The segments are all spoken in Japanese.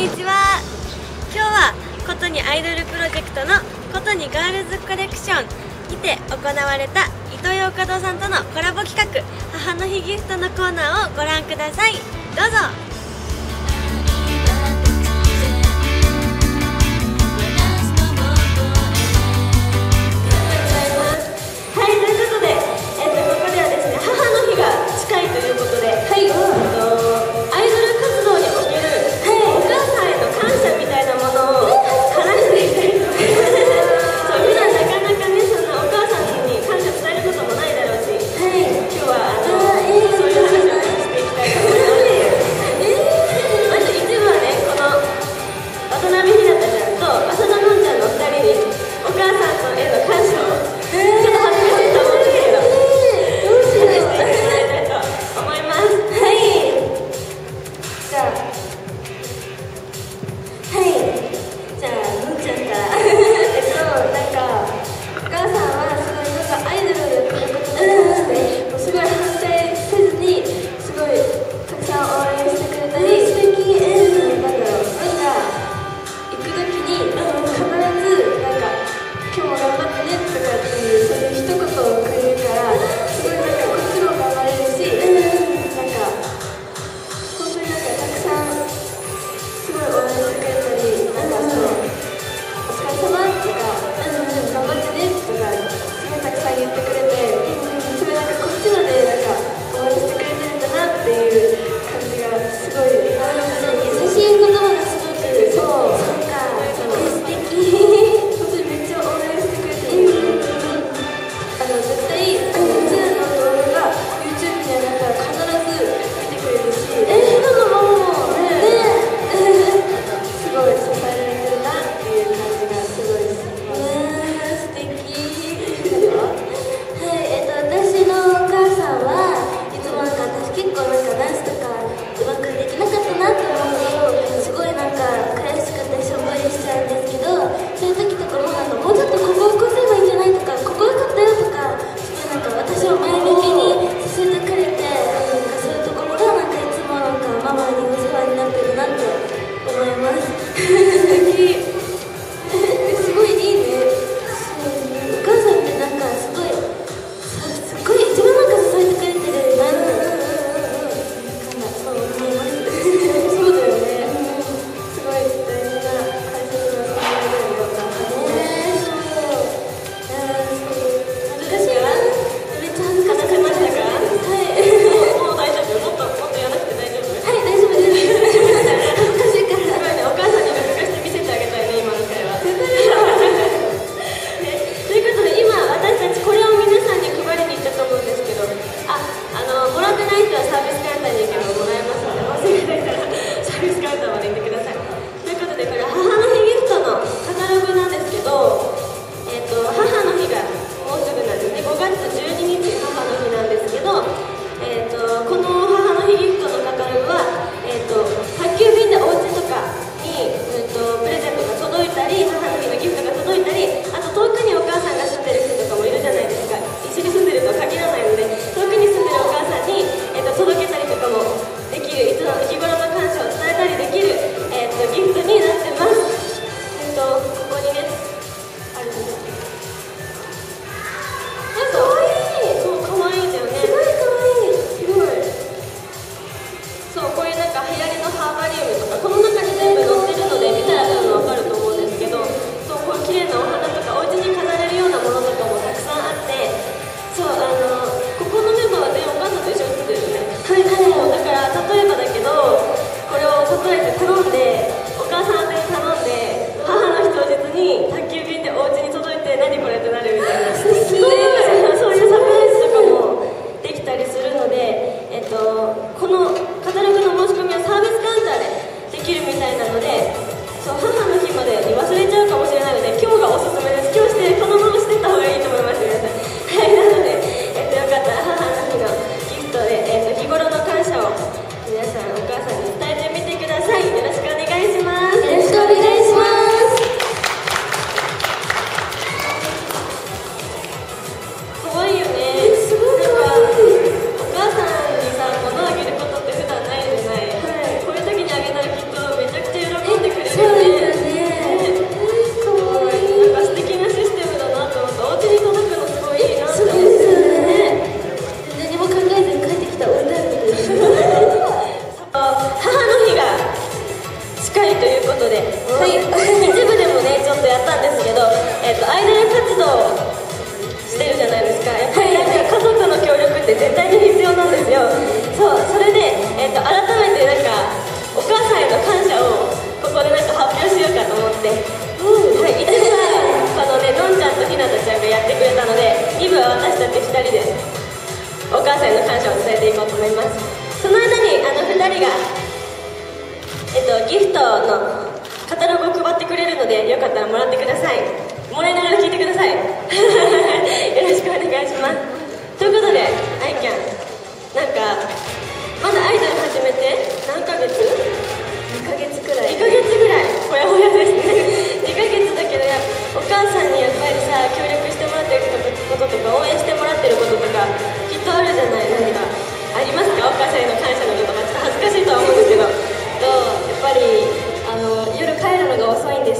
にちは。今日はことにアイドルプロジェクトのことにガールズコレクションにて行われた伊藤洋華堂さんとのコラボ企画母の日ギフトのコーナーをご覧ください。どうぞ。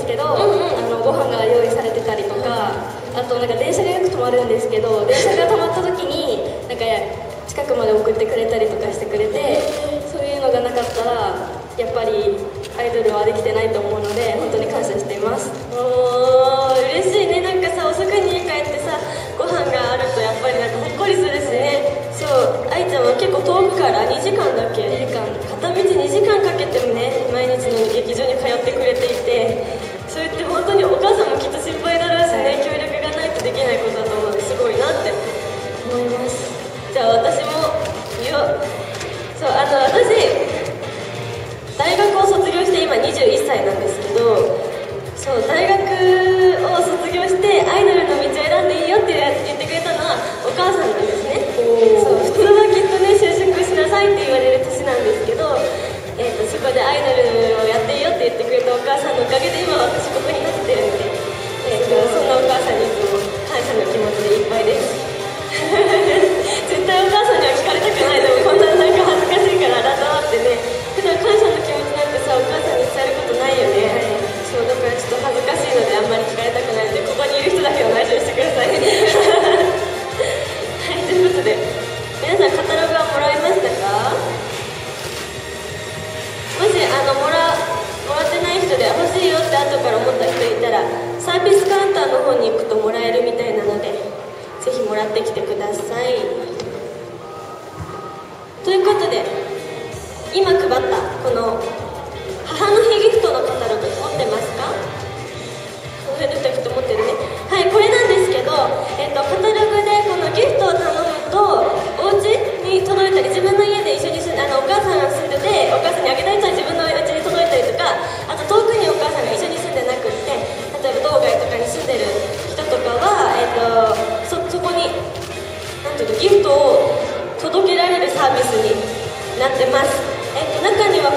ですけど、うんうん、あのご飯が用意されてたりとか、あとなんか電車がよく止まるんですけど電車が止まった時になんか近くまで送ってくれたりとかしてくれてそういうのがなかったらやっぱりアイドルはできてないと思うので本当に感謝しています。嬉しいね。なんかさ遅くに帰ってさご飯があるとやっぱりなんかほっこりするしね。そう。愛ちゃんは結構遠くから2時間だけ？2時間。片道2時間かけてもね毎日の劇場に通ってくれていてれって本当にお母さんもきっと心配だろうしね、協力がないとできないことだと思うのですごいなって思います。じゃあ私も言おう。そう、あの私、大学を卒業して今21歳なんですけど、そう、大学を卒業してアイドルということで今配ったこの母の日ギフトのカタログ持ってますか？こ持ってるね。はいこれなんですけど、えっと、カタログでこのギフトを頼むとお家に届いたり自分の家で一緒に住んであのお母さんが住んでてお母さんにあげたいと自分の家に届いたりとかあと遠くにお母さんが一緒に住んでなくって例えば道外とかに住んでる人とかは、えっと、そそこになんていうのギフトをサービスになってます。え中には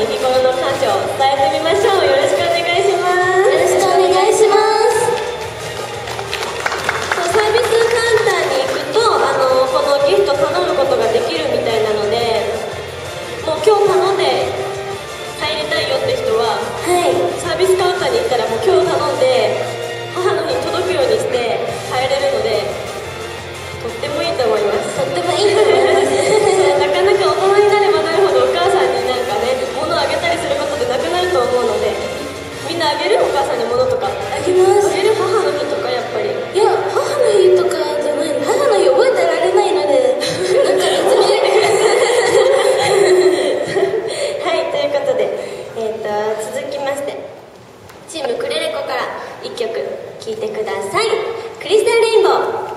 に日頃の感謝を伝えてみました。ゃあ続きましてチームクレレコから1曲聴いてください「クリスタルレインボー」